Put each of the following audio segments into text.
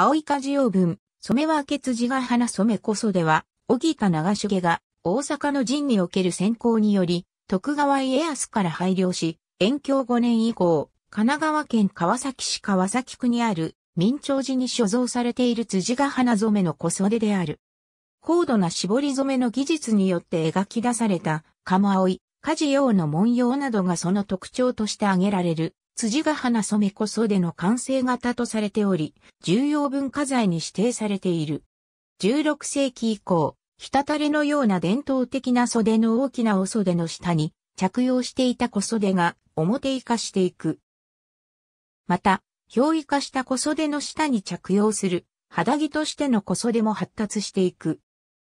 青い梶用文、染め分け辻が花染めこそでは、小木田長重が大阪の陣における先行により、徳川家康から配慮し、延享5年以降、神奈川県川崎市川崎区にある明朝寺に所蔵されている辻が花染めの小袖である。高度な絞り染めの技術によって描き出された、釜葵、梶用の文様などがその特徴として挙げられる、辻が花染め小袖の完成型とされており、重要文化財に指定されている。16世紀以降、ひたたれのような伝統的な袖の大きなお袖の下に着用していた小袖が表化していく。また、表意化した小袖の下に着用する肌着としての小袖も発達していく。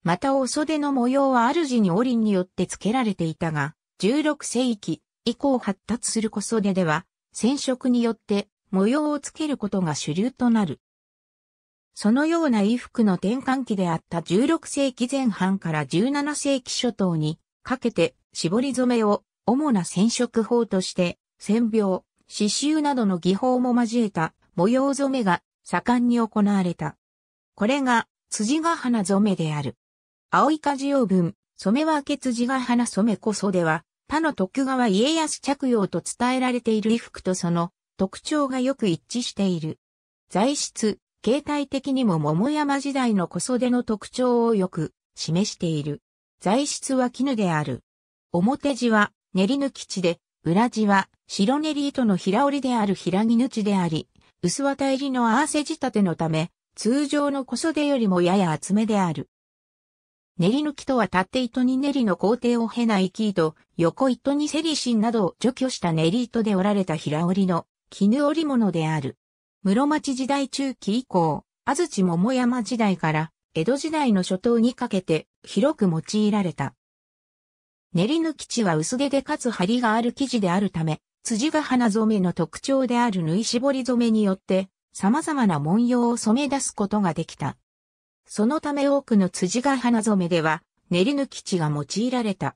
またお袖の模様は主に折によって付けられていたが、16世紀以降発達する小袖では染色によって模様をつけることが主流となる。そのような衣服の転換期であった16世紀前半から17世紀初頭にかけて絞り染めを主な染色法として染描、刺繍などの技法も交えた模様染めが盛んに行われた。これが辻ヶ花染めである。青い梶用文、染め分け辻ヶ花染めこそでは他の徳川家康着用と伝えられている衣服とその特徴がよく一致している。材質、形態的にも桃山時代の小袖の特徴をよく示している。材質は絹である。表地は練り抜き地で、裏地は白練り糸の平織りである平木縫であり、薄綿入りの合わせ仕立てのため、通常の小袖よりもやや厚めである。練り抜きとは縦糸に練りの工程を経ない生糸、横糸にセリシンなどを除去した練り糸で織られた平織の絹織物である。室町時代中期以降、安土桃山時代から江戸時代の初頭にかけて広く用いられた。練り抜き地は薄手でかつ張りがある生地であるため、辻が花染めの特徴である縫い絞り染めによって様々な文様を染め出すことができた。そのため多くの辻が花染めでは練り抜き地が用いられた。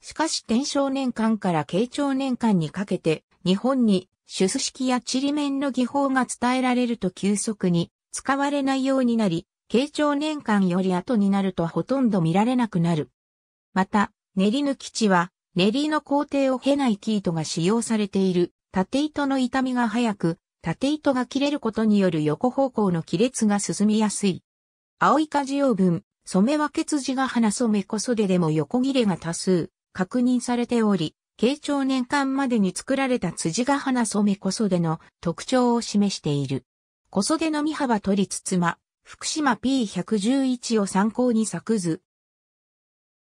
しかし天正年間から慶長年間にかけて日本に主須式やちりめんの技法が伝えられると急速に使われないようになり、慶長年間より後になるとほとんど見られなくなる。また、練り抜き地は練りの工程を経ないキートが使用されている縦糸の痛みが早く、縦糸が切れることによる横方向の亀裂が進みやすい。青い梶用分、染め分け辻が花染め小袖でも横切れが多数確認されており、慶長年間までに作られた辻が花染め小袖の特徴を示している。小袖の身幅取りつつま、福島 P111 を参考に作図。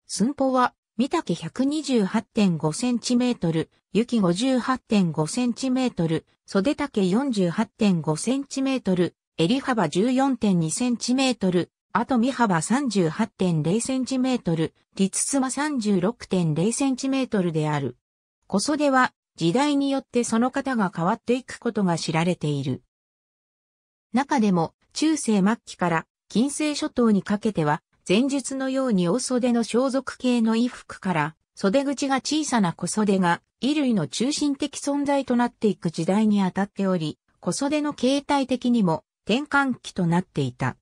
寸法は、三丈 128.5cm、雪 58.5cm、袖丈 48.5cm、襟幅 14.2cm、あと身幅 38.0cm、立妻 36.0cm である。小袖は時代によってその型が変わっていくことが知られている。中でも中世末期から近世諸島にかけては前述のように大袖の装束系の衣服から袖口が小さな小袖が衣類の中心的存在となっていく時代にあたっており、小袖の形態的にも転換期となっていた。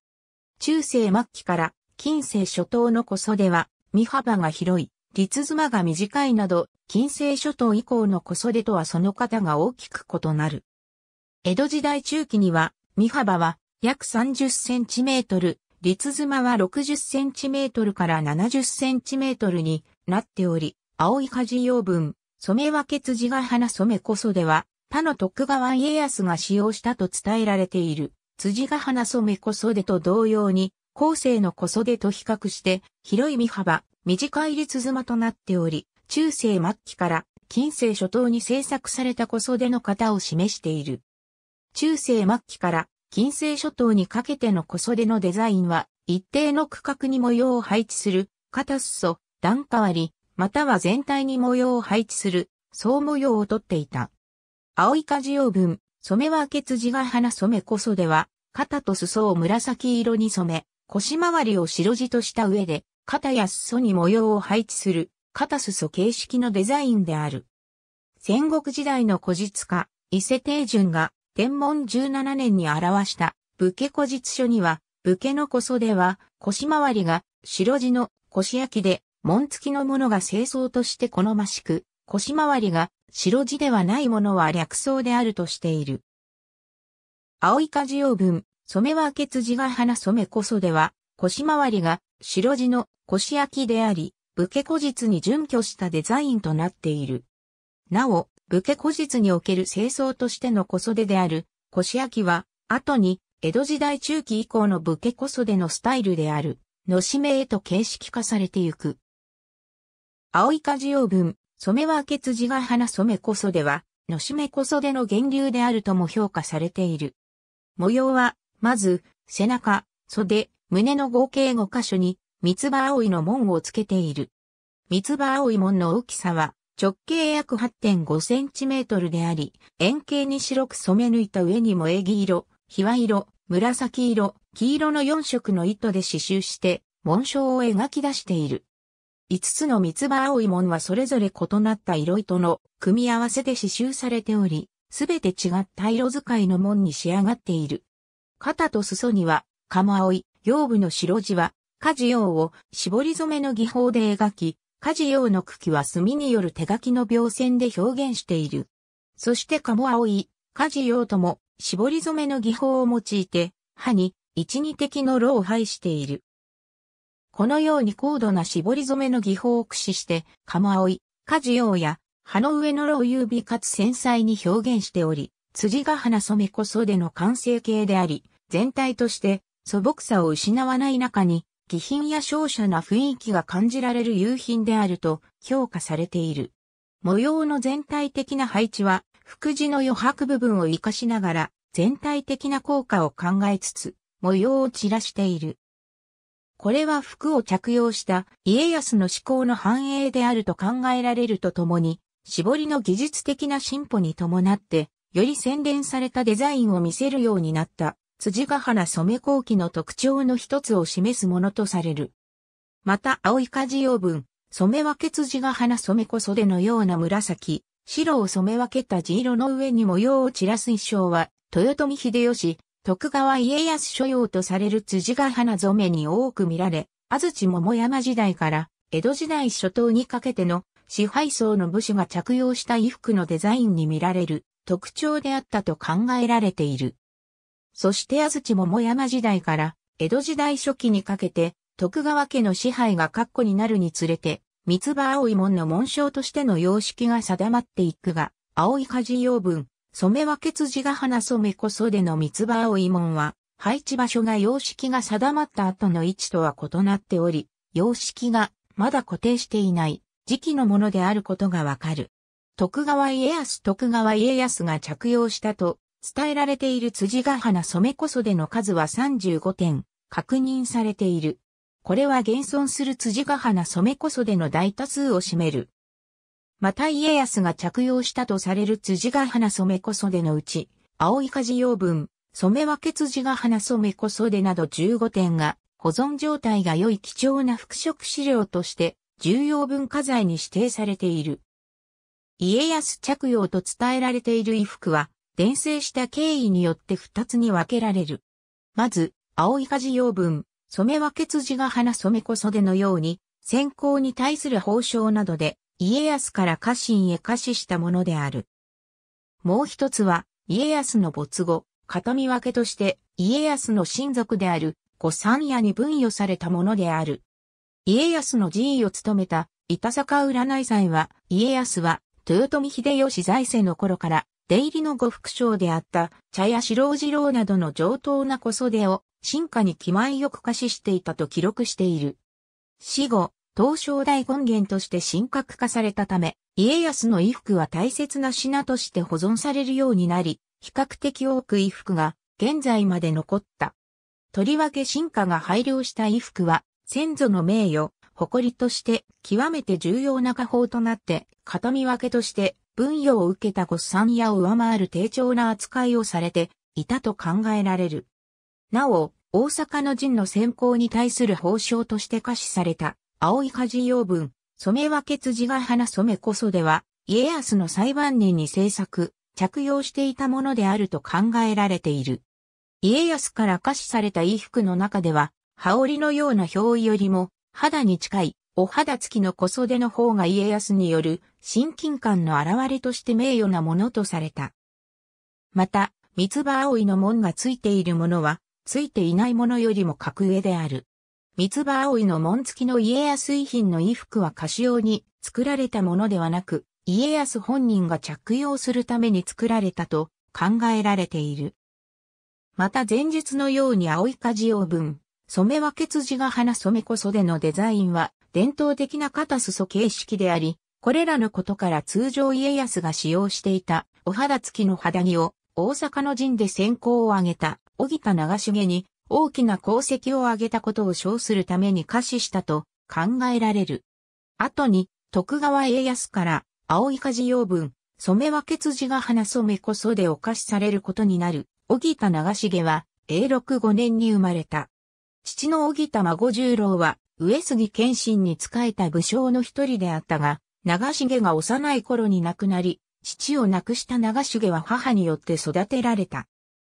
中世末期から近世初頭の小袖は身幅が広い、立妻が短いなど、近世初頭以降の小袖とはその型が大きく異なる。江戸時代中期には、身幅は約30センチメートル、立妻は60センチメートルから70センチメートルになっており、青い鍛冶用分、染め分け辻が花染め小袖は、他の徳川家康が使用したと伝えられている。辻が花染め小袖と同様に、後世の小袖と比較して、広い身幅、短い立妻となっており、中世末期から近世初頭に制作された小袖の型を示している。中世末期から近世初頭にかけての小袖のデザインは、一定の区画に模様を配置する、肩裾、段変わり、または全体に模様を配置する、総模様をとっていた。青い鍛冶用分、染め分け辻が花染めこそでは、肩と裾を紫色に染め、腰回りを白地とした上で、肩や裾に模様を配置する、肩裾形式のデザインである。戦国時代の古実家、伊勢定順が天文17年に表した武家古実書には、武家の小袖は、腰回りが白地の腰焼きで、門付きのものが清掃として好ましく、腰回りが白地ではないものは略装であるとしている。青い梶用文、染め分け辻が花染めこそでは、腰回りが白地の腰焼きであり、武家古実に準拠したデザインとなっている。なお、武家古実における清掃としての小袖である腰焼きは、後に江戸時代中期以降の武家小袖のスタイルである、のしめへと形式化されてゆく。青い梶用文、染め分け辻が花染め小袖は、のしめ小袖の源流であるとも評価されている。模様は、まず、背中、袖、胸の合計5箇所に、三つ葉葵の門をつけている。三つ葉葵門の大きさは、直径約8.5センチメートルであり、円形に白く染め抜いた上にもエギ色、ヒワ色、紫色、黄色の4色の糸で刺繍して、紋章を描き出している。5つの三つ葉青い門はそれぞれ異なった色糸の組み合わせで刺繍されており、すべて違った色使いの門に仕上がっている。肩と裾には、鴨青い、腰部の白地は、梶用を絞り染めの技法で描き、梶用の茎は墨による手書きの描線で表現している。そして鴨青い、梶用とも絞り染めの技法を用いて、刃に一二滴の炉を配している。このように高度な絞り染めの技法を駆使して、鴨青い、梶用や葉の上の炉を指かつ繊細に表現しており、辻が花染めこそでの完成形であり、全体として素朴さを失わない中に、気品や照射な雰囲気が感じられる夕品であると評価されている。模様の全体的な配置は、福地の余白部分を活かしながら、全体的な効果を考えつつ、模様を散らしている。これは服を着用した家康の思考の繁栄であると考えられるとともに、絞りの技術的な進歩に伴って、より洗練されたデザインを見せるようになった辻ヶ花染め後期の特徴の一つを示すものとされる。また青い梶用文、染め分け辻ヶ花染め小袖のような紫、白を染め分けた地色の上に模様を散らす衣装は、豊臣秀吉、徳川家康所用とされる辻ヶ花染めに多く見られ、安土桃山時代から江戸時代初頭にかけての支配層の武士が着用した衣服のデザインに見られる特徴であったと考えられている。そして安土桃山時代から江戸時代初期にかけて徳川家の支配が確固になるにつれて三つ葉青い門の紋章としての様式が定まっていくが、青い梶用文、染め分け辻が花染めこそでの三つ葉青い門は、配置場所が様式が定まった後の位置とは異なっており、様式がまだ固定していない時期のものであることがわかる。徳川家康徳川家康が着用したと伝えられている辻ヶ花染めこそでの数は35点確認されている。これは現存する辻ヶ花染めこそでの大多数を占める。また家康が着用したとされる辻ヶ花染めこそでのうち、青い梶用文、染分け辻ヶ花染めこそでなど15点が、保存状態が良い貴重な服飾資料として、重要文化財に指定されている。家康着用と伝えられている衣服は、伝承した経緯によって二つに分けられる。まず、青い梶用文、染分け辻が花染めこそでのように、先行に対する報奨などで、家康から家臣へ下賜したものである。もう一つは、家康の没後、片見分けとして、家康の親族である、御三家に分与されたものである。家康の寺位を務めた、板坂占い祭は、家康は、豊臣秀吉財政の頃から、出入りの呉服商であった、茶屋四郎次郎などの上等な小袖を、進化に気前よく貸ししていたと記録している。死後、東照大権現として神格化されたため、家康の衣服は大切な品として保存されるようになり、比較的多く衣服が現在まで残った。とりわけ進化が配慮した衣服は、先祖の名誉、誇りとして極めて重要な家宝となって、片見分けとして分与を受けた御三家を上回る低調な扱いをされていたと考えられる。なお、大阪の陣の先行に対する報奨として可視された青い梶用文、染め分け辻が花染めこそでは、家康の裁判年に制作、着用していたものであると考えられている。家康から可視された衣服の中では、羽織のような表意よりも、肌に近い、お肌付きの小袖の方が家康による親近感の表れとして名誉なものとされた。また、三葉葵の門がついているものは、ついていないものよりも格上である。三つ葉葵の門付きの家康遺品の衣服は歌詞用に作られたものではなく、家康本人が着用するために作られたと考えられている。また前述のように青い舵用文、染め分け辻が花染めこ袖のデザインは伝統的な肩裾形式であり、これらのことから通常家康が使用していたお肌付きの肌着を大阪の陣で先行を挙げた小木田長重に大きな功績を挙げたことを称するために可視したと考えられる。後に徳川家康から青い舵用文、染分け辻が花染めこ袖を可視されることになる。小木田長重は永禄5年に生まれた。父の小木田孫十郎は上杉謙信に仕えた武将の一人であったが、長重が幼い頃に亡くなり、父を亡くした長重は母によって育てられた。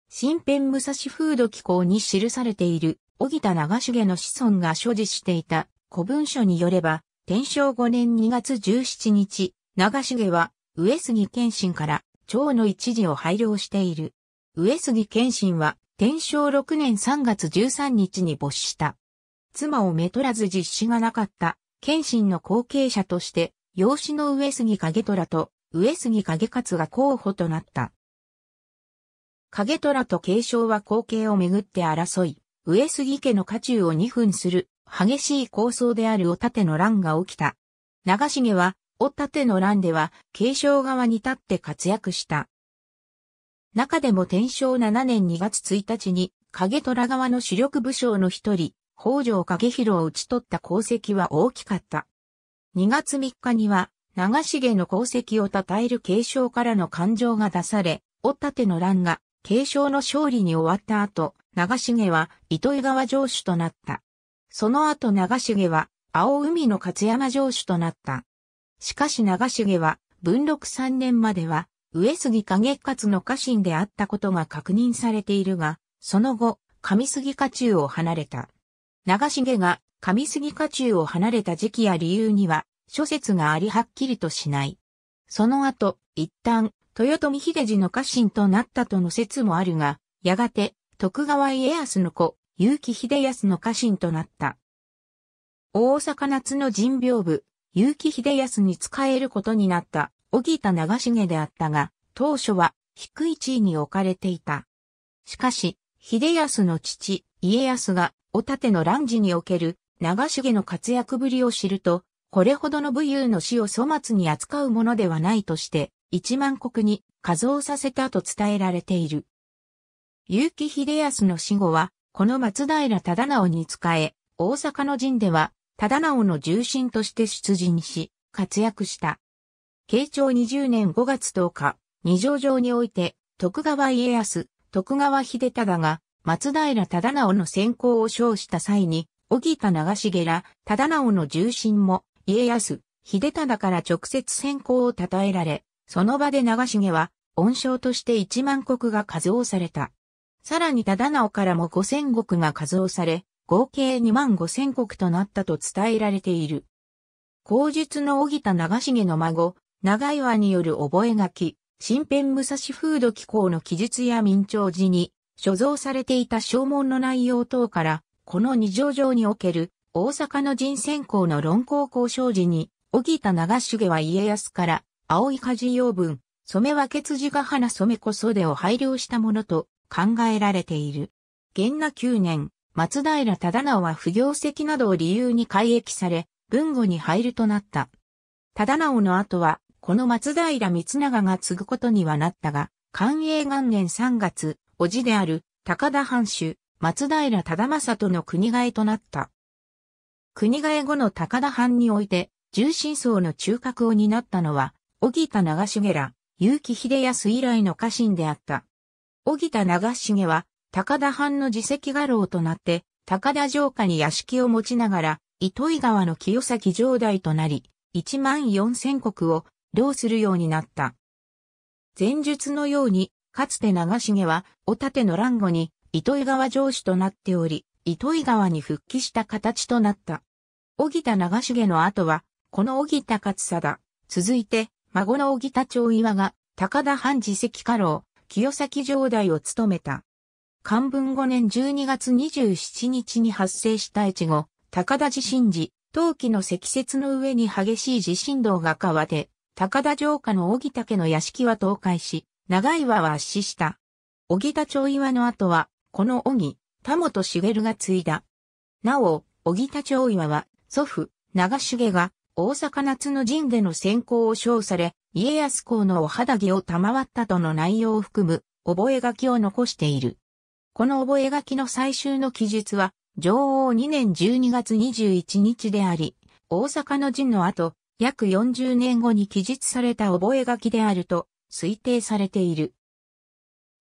新編武蔵風土機構に記されている、小木田長重の子孫が所持していた古文書によれば、天正5年2月17日、長重は上杉謙信から長の一時を拝領している。上杉謙信は天正6年3月13日に没した。妻をめとらず実施がなかった謙信の後継者として養子の上杉景虎と上杉景勝が候補となった。影虎と継承は後継をめぐって争い、上杉家の家中を二分する激しい構想であるお盾の乱が起きた。長重は、お盾の乱では、継承側に立って活躍した。中でも天正7年2月1日に、影虎側の主力武将の一人、北条影広を討ち取った功績は大きかった。2月3日には、長重の功績を称える継承からの感情が出され、お盾の乱が継承の勝利に終わった後、長重は糸魚川城主となった。その後長重は青海の勝山城主となった。しかし長重は文禄3年までは上杉景勝の家臣であったことが確認されているが、その後、上杉家中を離れた。長重が上杉家中を離れた時期や理由には諸説がありはっきりとしない。その後、一旦、豊臣秀治の家臣となったとの説もあるが、やがて、徳川家康の子、結城秀康の家臣となった。大阪夏の神病部、結城秀康に仕えることになった小田長重であったが、当初は低い地位に置かれていた。しかし、秀康の父、家康が、お盾の乱時における長重の活躍ぶりを知ると、これほどの武勇の死を粗末に扱うものではないとして、一万国に加増させたと伝えられている。結城秀康の死後は、この松平忠直に仕え、大阪の陣では、忠直の重臣として出陣し、活躍した。慶長20年5月10日、二条城において、徳川家康、徳川秀忠が、松平忠直の先行を称した際に、小田長重ら、忠直の重臣も、家康、秀忠から直接先行を称えられ、その場で長重は、恩賞として一万国が数増された。さらに忠直からも五千石が数増され、合計二万五千石となったと伝えられている。口述の小田長重の孫、長岩による覚書、新編武蔵風土機構の記述や明朝時に所蔵されていた証文の内容等から、この二条城における大阪の人選考の論考交渉時に、小田長重は家康から青い梶用文、染め分け辻が花染めこ袖を配慮したものと考えられている。元那9年、松平忠直は不行跡などを理由に改易され、文語に入るとなった。忠直の後は、この松平光長が継ぐことにはなったが、寛永元年3月、叔父である高田藩主、松平忠政との国替えとなった。国替え後の高田藩において、重臣層の中核を担ったのは、小田長重ら、結城秀康以来の家臣であった。小田長重は、高田藩の自責家老となって、高田城下に屋敷を持ちながら、糸魚川の清崎城代となり、一万四千石を領するようになった。前述のように、かつて長重は、お盾の乱後に、糸魚川城主となっており、糸魚川に復帰した形となった。小田長重の後は、この小田勝貞、続いて、孫の小木田長岩が、高田藩自責家老、清崎城代を務めた。漢文5年12月27日に発生した越後、高田地震時、冬季の積雪の上に激しい地震動が川で、高田城下の小木竹の屋敷は倒壊し、長岩は圧死した。小木田町岩の後は、この小木、田本茂が継いだ。なお、小木田町岩は、祖父、長重が、大阪夏の陣での先行を称され、家康公のお肌着を賜ったとの内容を含む、覚書を残している。この覚書の最終の記述は、女王2年12月21日であり、大阪の陣の後、約40年後に記述された覚書であると推定されている。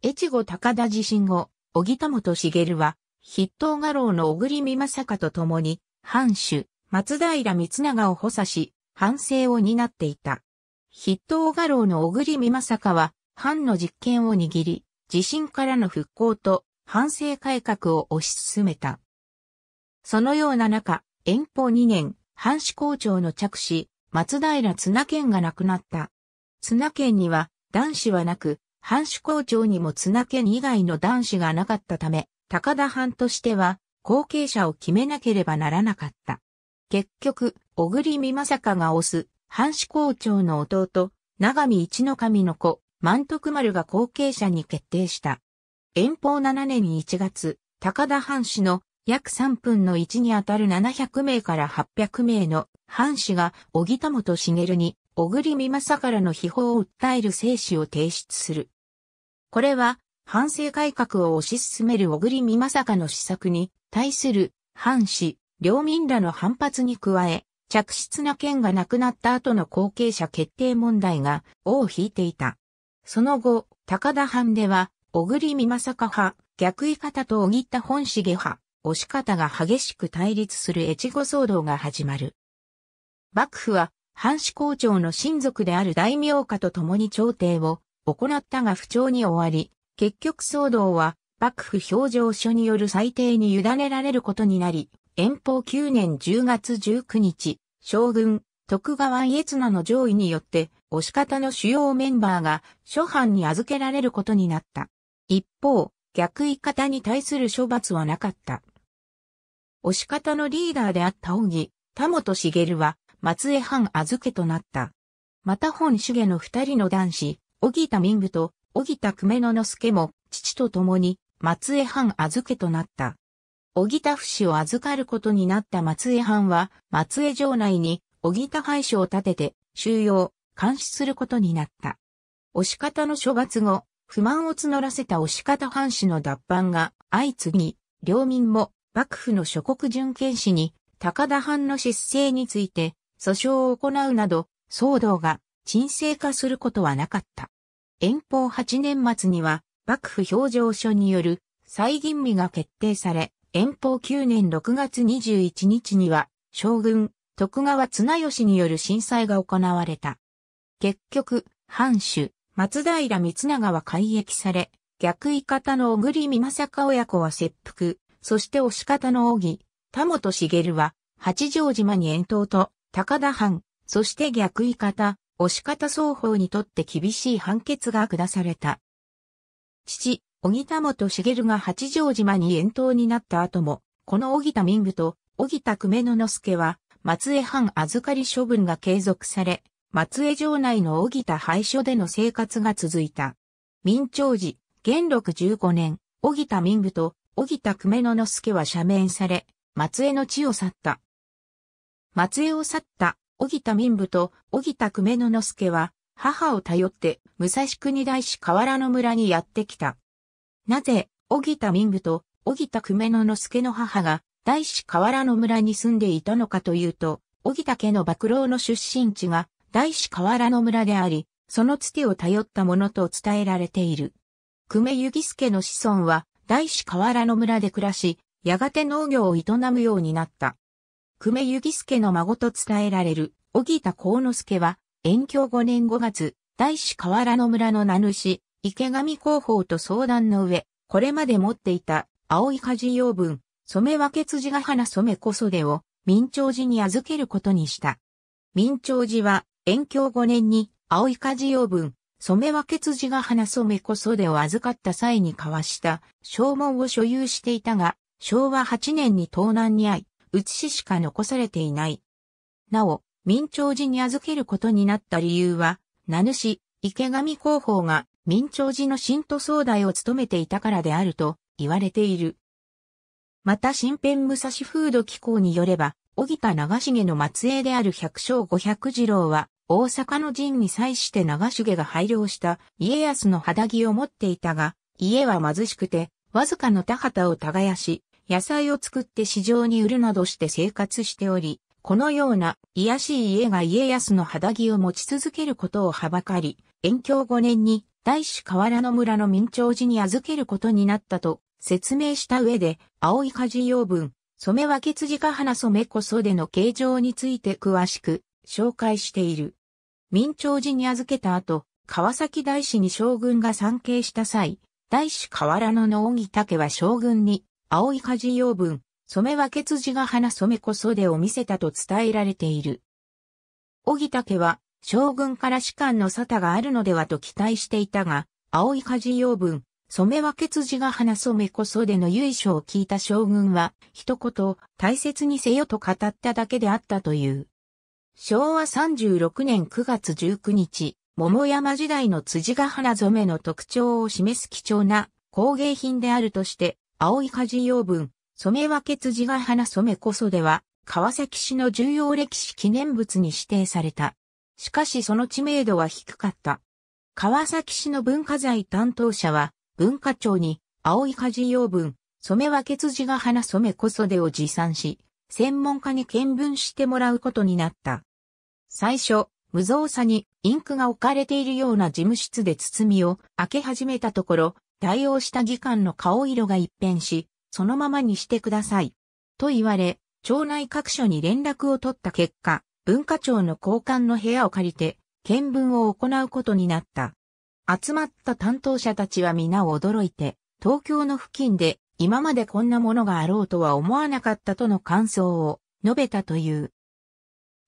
越後高田地震後、小木田本茂は、筆頭画廊の小栗美正香と共に、藩主、松平光長を補佐し、反政を担っていた。筆頭画廊の小栗美正は、藩の実権を握り、地震からの復興と反政改革を推し進めた。そのような中、延保2年、藩士校長の着手、松平綱健が亡くなった。綱健には男子はなく、藩主校長にも綱家以外の男子がなかったため、高田藩としては後継者を決めなければならなかった。結局、小栗美正が推す、藩主校長の弟、長見一の神の子、万徳丸が後継者に決定した。遠方7年1月、高田藩士の約3分の1にあたる700名から800名の藩士が小木田本茂に小栗美正からの秘宝を訴える聖旨を提出する。これは、反政改革を推し進める小栗美正の施策に対する藩士、領民らの反発に加え、着実な権がなくなった後の後継者決定問題が尾を引いていた。その後、高田藩では、小栗美正派、逆位方と小木田本重派、押し方が激しく対立する越後騒動が始まる。幕府は、藩士校長の親族である大名家と共に朝廷を行ったが不調に終わり、結局騒動は幕府表情書による裁定に委ねられることになり、延保9年10月19日、将軍、徳川家綱の上位によって、押し方の主要メンバーが諸藩に預けられることになった。一方、逆位方に対する処罰はなかった。押し方のリーダーであった小木、田本茂は、松江藩預けとなった。また本主家の二人の男子、小木田民部と小木田久米野之助も父と共に松江藩預けとなった。小木田府市を預かることになった松江藩は松江城内に小木田廃所を建てて収容、監視することになった。押し方の処罰後、不満を募らせた押し方藩士の脱藩が相次ぎ、領民も幕府の諸国準検士に高田藩の失勢について訴訟を行うなど騒動が沈静化することはなかった。遠方8年末には、幕府表情書による再吟味が決定され、遠方9年6月21日には、将軍、徳川綱吉による震災が行われた。結局、藩主、松平光長は改易され、逆位方の小栗美正親子は切腹、そして押し方の小木、田本茂は、八丈島に遠投と、高田藩、そして逆位方、押し方双方にとって厳しい判決が下された。父、小木田元茂が八丈島に遠投になった後も、この小木田民部と小木田久米之助は、松江藩預かり処分が継続され、松江城内の小木田廃所での生活が続いた。明朝時、元禄15年、小木田民部と小木田久米之助は赦免され、松江の地を去った。松江を去った小木田民部と小木田久米之助は、母を頼って武蔵国大師河原の村にやってきた。なぜ、小木田民部と小木田久米野之助の母が大師河原の村に住んでいたのかというと、小木田家の幕老の出身地が大師河原の村であり、そのつてを頼ったものと伝えられている。久米幸助の子孫は大師河原の村で暮らし、やがて農業を営むようになった。久米幸助の孫と伝えられる、小木田幸之助は、延享5年5月、大師河原の村の名主、池上広報と相談の上、これまで持っていた青い梶用分、染分け辻ヶ花染小袖を明朝寺に預けることにした。明朝寺は、延享5年に、青い梶用分、染分け辻ヶ花染小袖を預かった際に交わした証文を所有していたが、昭和8年に盗難に遭い、写ししか残されていない。なお、明朝寺に預けることになった理由は、名主、池上広報が明朝寺の新都総代を務めていたからであると言われている。また新編武蔵風土機構によれば、小木田長重の末裔である百姓五百次郎は、大阪の陣に際して長重が拝領した家康の肌着を持っていたが、家は貧しくて、わずかの田畑を耕し、野菜を作って市場に売るなどして生活しており、このような癒しい家が家康の肌着を持ち続けることをはばかり、延享5年に大使河原の村の明朝寺に預けることになったと説明した上で、青い梶用文、染分辻か花染こそでの形状について詳しく紹介している。明朝寺に預けた後、川崎大使に将軍が参詣した際、大使河原の野木竹は将軍に、青い梶用文、染分辻が花染こそでを見せたと伝えられている。小木竹は将軍から士官の沙汰があるのではと期待していたが、青い梶用文、染分け辻が花染こそでの由緒を聞いた将軍は、一言、大切にせよと語っただけであったという。昭和36年9月19日、桃山時代の辻が花染めの特徴を示す貴重な工芸品であるとして、青い梶用文、染分け辻が花染こそでは、川崎市の重要歴史記念物に指定された。しかしその知名度は低かった。川崎市の文化財担当者は、文化庁に、青い梶用文、染分け辻が花染小袖を持参し、専門家に見分してもらうことになった。最初、無造作にインクが置かれているような事務室で包みを開け始めたところ、対応した議官の顔色が一変し、そのままにしてください。と言われ、町内各所に連絡を取った結果、文化庁の交換の部屋を借りて、見分を行うことになった。集まった担当者たちは皆驚いて、東京の付近で今までこんなものがあろうとは思わなかったとの感想を述べたという。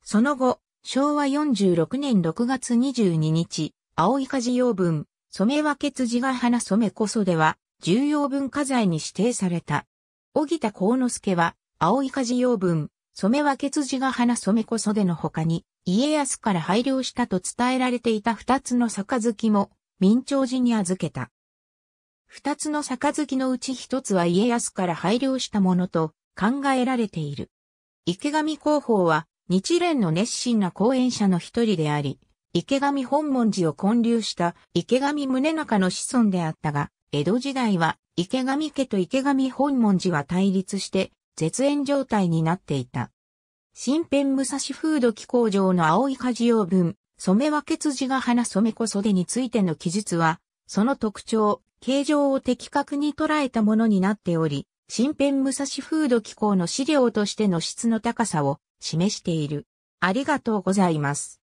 その後、昭和46年6月22日、青い梶用文、染分け辻が花染こそでは、重要文化財に指定された。小木田幸之助は、青い梶用文、染分辻が花染こそでの他に、家康から配慮したと伝えられていた二つの杯も、明朝寺に預けた。二つの杯のうち一つは家康から配慮したものと考えられている。池上広報は日蓮の熱心な講演者の一人であり、池上本門寺を建立した池上宗中の子孫であったが、江戸時代は池上家と池上本門寺は対立して絶縁状態になっていた。新編武蔵風土機構上の青い梶用文、染め分け辻が花染小袖についての記述は、その特徴、形状を的確に捉えたものになっており、新編武蔵風土機構の資料としての質の高さを示している。ありがとうございます。